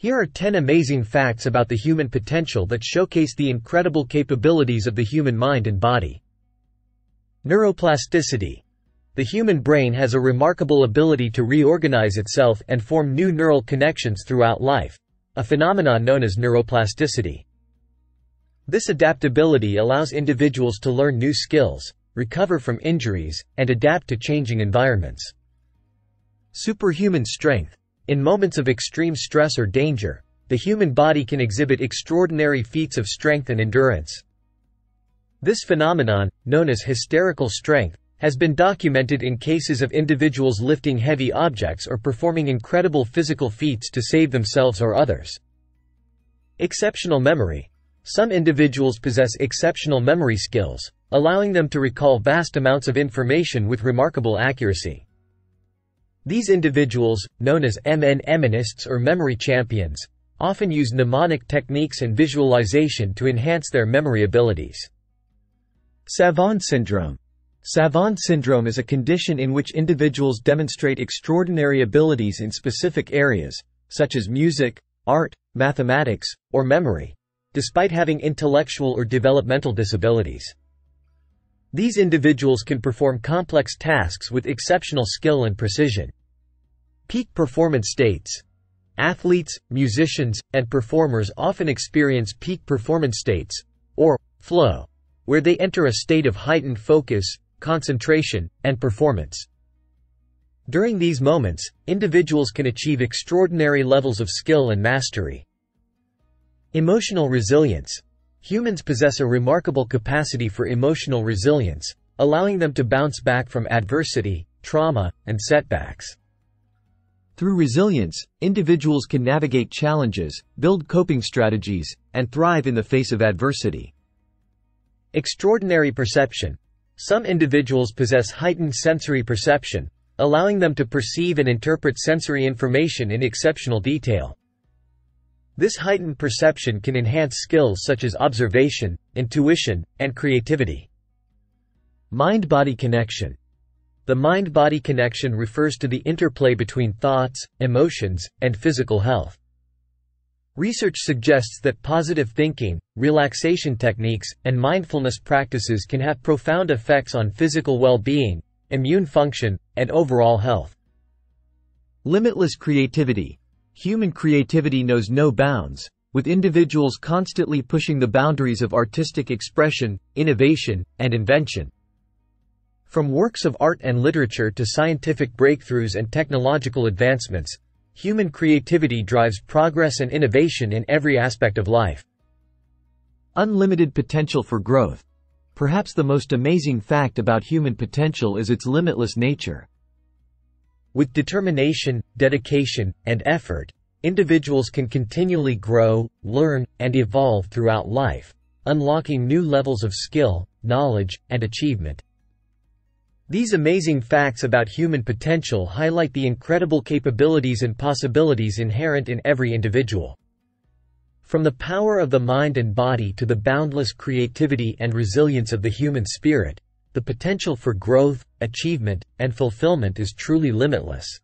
Here are 10 amazing facts about the human potential that showcase the incredible capabilities of the human mind and body. Neuroplasticity. The human brain has a remarkable ability to reorganize itself and form new neural connections throughout life, a phenomenon known as neuroplasticity. This adaptability allows individuals to learn new skills, recover from injuries, and adapt to changing environments. Superhuman strength. In moments of extreme stress or danger, the human body can exhibit extraordinary feats of strength and endurance. This phenomenon, known as hysterical strength, has been documented in cases of individuals lifting heavy objects or performing incredible physical feats to save themselves or others. Exceptional memory. Some individuals possess exceptional memory skills, allowing them to recall vast amounts of information with remarkable accuracy. These individuals, known as mnemonists or memory champions, often use mnemonic techniques and visualization to enhance their memory abilities. Savant syndrome. Savant syndrome is a condition in which individuals demonstrate extraordinary abilities in specific areas, such as music, art, mathematics, or memory, despite having intellectual or developmental disabilities. These individuals can perform complex tasks with exceptional skill and precision. Peak performance states. Athletes, musicians, and performers often experience peak performance states, or flow, where they enter a state of heightened focus, concentration, and performance. During these moments, individuals can achieve extraordinary levels of skill and mastery. Emotional resilience. Humans possess a remarkable capacity for emotional resilience, allowing them to bounce back from adversity, trauma, and setbacks. Through resilience, individuals can navigate challenges, build coping strategies, and thrive in the face of adversity. Extraordinary perception. Some individuals possess heightened sensory perception, allowing them to perceive and interpret sensory information in exceptional detail. This heightened perception can enhance skills such as observation, intuition, and creativity. Mind-body connection. The mind-body connection refers to the interplay between thoughts, emotions, and physical health. Research suggests that positive thinking, relaxation techniques, and mindfulness practices can have profound effects on physical well-being, immune function, and overall health. Limitless creativity. Human creativity knows no bounds, with individuals constantly pushing the boundaries of artistic expression, innovation, and invention. From works of art and literature to scientific breakthroughs and technological advancements, human creativity drives progress and innovation in every aspect of life. Unlimited potential for growth. Perhaps the most amazing fact about human potential is its limitless nature. With determination, dedication, and effort, individuals can continually grow, learn, and evolve throughout life, unlocking new levels of skill, knowledge, and achievement. These amazing facts about human potential highlight the incredible capabilities and possibilities inherent in every individual. From the power of the mind and body to the boundless creativity and resilience of the human spirit, the potential for growth, achievement, and fulfillment is truly limitless.